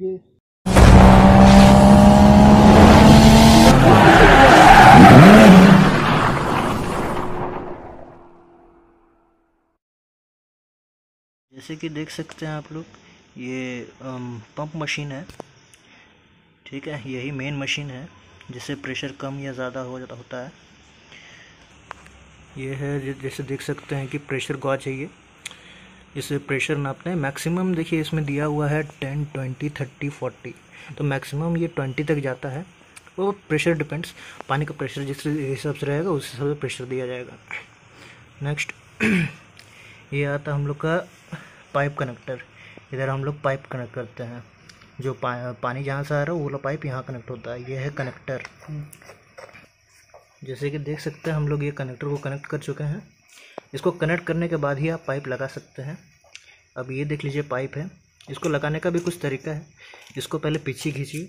कीजिए जैसे कि देख सकते हैं आप लोग, ये पंप मशीन है। ठीक है, यही मेन मशीन है, जिससे प्रेशर कम या ज़्यादा हो जाता होता है। ये है, जैसे देख सकते हैं कि प्रेशर गॉज है ये इसे प्रेशर नापते हैं। मैक्सिमम देखिए इसमें दिया हुआ है टेन ट्वेंटी थर्टी फोर्टी तो मैक्सिमम ये ट्वेंटी तक जाता है। वो प्रेशर डिपेंड्स पानी का प्रेशर जिस हिसाब से रहेगा उस हिसाब से प्रेशर दिया जाएगा। नेक्स्ट ये आता हम लोग का पाइप कनेक्टर इधर हम लोग पाइप कनेक्ट करते हैं। जो पा, पानी जहाँ से आ रहा है वो पाइप यहाँ कनेक्ट होता है। ये है कनेक्टर जैसे कि देख सकते हैं हम लोग ये कनेक्टर को कनेक्ट कर चुके हैं। इसको कनेक्ट करने के बाद ही आप पाइप लगा सकते हैं। अब ये देख लीजिए पाइप है। इसको लगाने का भी कुछ तरीका है। इसको पहले पीछे खींचिए,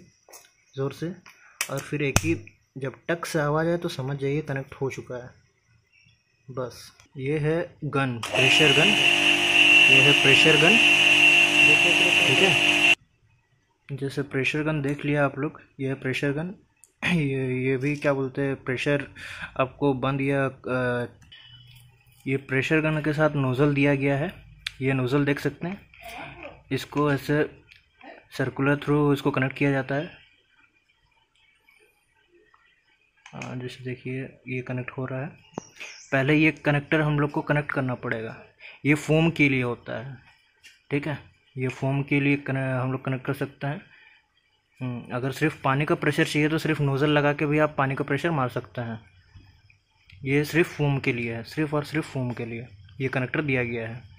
ज़ोर से, और फिर एक ही जब टक से आवाज़ आए तो समझ जाइए कनेक्ट हो चुका है। बस, ये है गन, प्रेशर गन। ये है प्रेशर गन। ठीक है? जैसे प्रेशर गन देख लिया आप लोग, ये है प्रेशर गन। ये ये भी क्या बोलते हैं, प्रेशर आपको बंद या ये प्रेशर गन के साथ नोज़ल दिया गया है। ये नोज़ल देख सकते हैं। इसको ऐसे सर्कुलर थ्रू इसको कनेक्ट किया जाता है। जैसे देखिए ये कनेक्ट हो रहा है। पहले ये कनेक्टर हम लोग को कनेक्ट करना पड़ेगा। ये फोम के लिए होता है। ठीक है? ये फोम के लिए हम लोग कनेक्ट कर सकते हैं। हम्म, अगर सिर्फ़ पानी का प्रेशर चाहिए तो सिर्फ़ नोज़ल लगा के भी आप पानी का प्रेशर मार सकते हैं। ये सिर्फ़ फोम के लिए है, सिर्फ़ और सिर्फ़ फोम के लिए। ये कनेक्टर दिया गया है।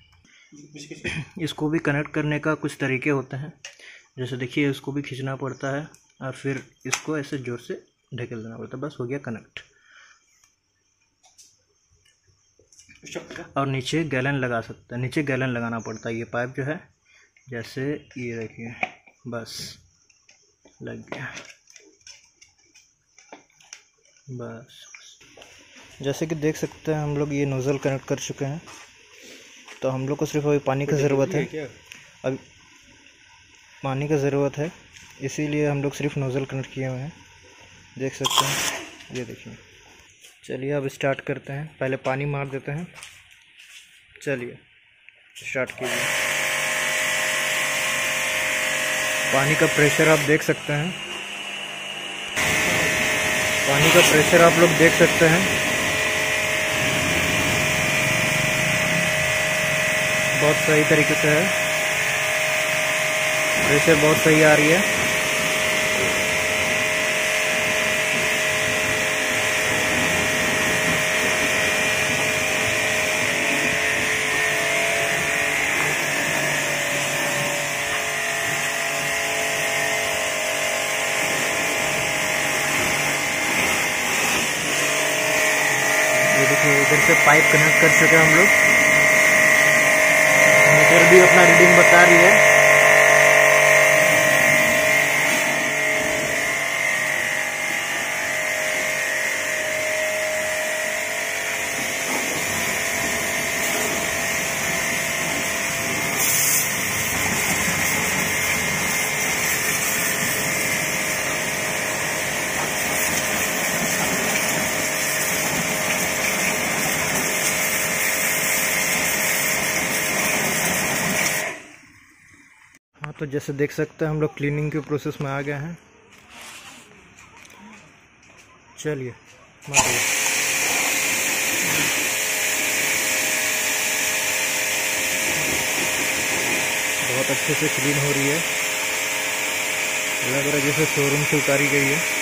इसको भी कनेक्ट करने का कुछ तरीके होते हैं। जैसे देखिए, इसको भी खींचना पड़ता है और फिर इसको ऐसे ज़ोर से ढकेल देना पड़ता है। बस हो गया कनेक्ट और नीचे गैलन लगा सकते हैं नीचे गैलन लगाना पड़ता है। ये पाइप जो है, जैसे ये देखिए, बस लग गया। बस। जैसे कि देख सकते हैं हम लोग ये नोज़ल कनेक्ट कर चुके हैं। तो हम लोग को सिर्फ़ अभी पानी की ज़रूरत है अभी पानी की ज़रूरत है। इसीलिए हम लोग सिर्फ़ नोज़ल कनेक्ट किए हुए हैं। देख सकते हैं। ये देखिए। चलिए अब स्टार्ट करते हैं। पहले पानी मार देते हैं। चलिए स्टार्ट कीजिए। पानी का प्रेशर आप देख सकते हैं। पानी का प्रेशर आप लोग देख सकते हैं। बहुत सही तरीके से है। प्रेशर बहुत सही आ रही है। इधर से पाइप कनेक्ट कर चुके हम लोग। मीटर भी अपना रीडिंग बता रही है। तो जैसे देख सकते हैं, हम लोग क्लीनिंग के प्रोसेस में आ गए हैं। चलिए बहुत अच्छे से क्लीन हो रही है। लग रहा है जैसे शोरूम से उतारी गई है।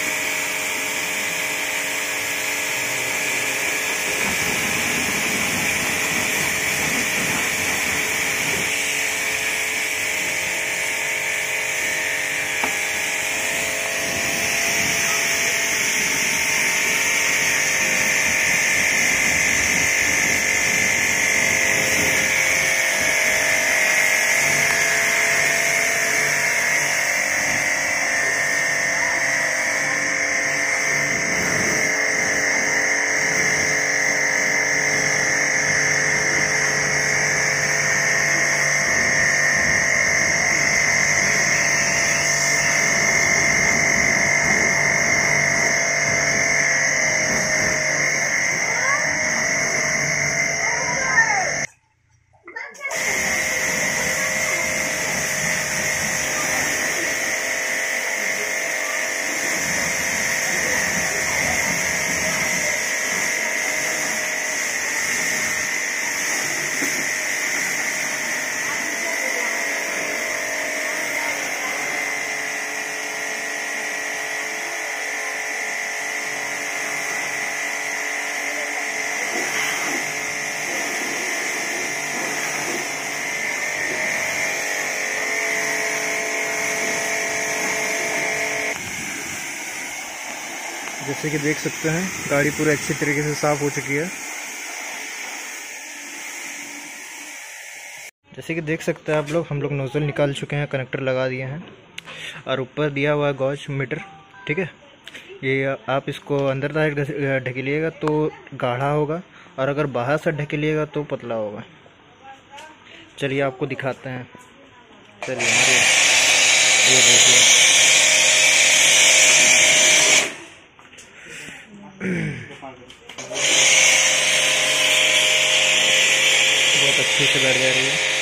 जैसे कि देख सकते हैं, गाड़ी पूरी अच्छी तरीके से साफ़ हो चुकी है। जैसे कि देख सकते हैं आप लोग, हम लोग नोज़ल निकाल चुके हैं, कनेक्टर लगा दिए हैं, और ऊपर दिया हुआ है गॉज मीटर, ठीक है? ये आप इसको अंदर तक ढकेलिएगा तो गाढ़ा होगा, और अगर बाहर से ढकेलिएगा तो पतला होगा। चलिए आपको दिखाते हैं। चलिए ये देखिए। बहुत अच्छे से बैठ जा रही है।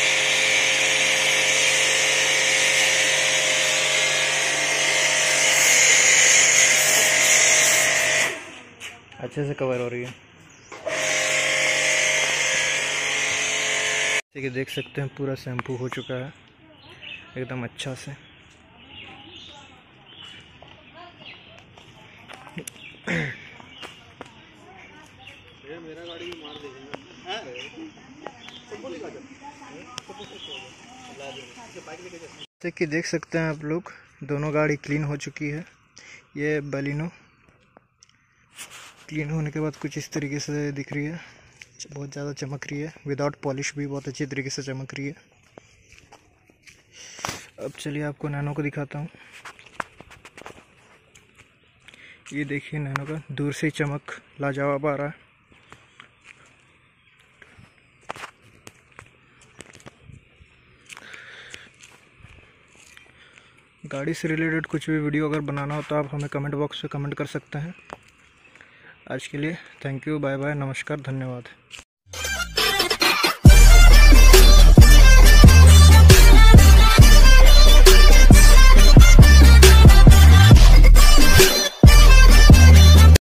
अच्छे से कवर हो रही है। जैसे कि देख सकते हैं, पूरा शैम्पू हो चुका है। एकदम अच्छा से। गाड़ी मार देख सकते हैं आप लोग, दोनों गाड़ी क्लीन हो चुकी है। ये बलिनो क्लीन होने के बाद कुछ इस तरीके से दिख रही है। बहुत ज़्यादा चमक रही है। विदाउट पॉलिश भी बहुत अच्छी तरीके से चमक रही है। अब चलिए आपको नैनो को दिखाता हूँ। ये देखिए नैनो का, दूर से चमक, लाजवाब आ रहा है। गाड़ी से रिलेटेड कुछ भी वीडियो अगर बनाना हो तो आप हमें कमेंट बॉक्स में कमेंट कर सकते हैं। आज के लिए थैंक यू, बाय बाय, नमस्कार, धन्यवाद।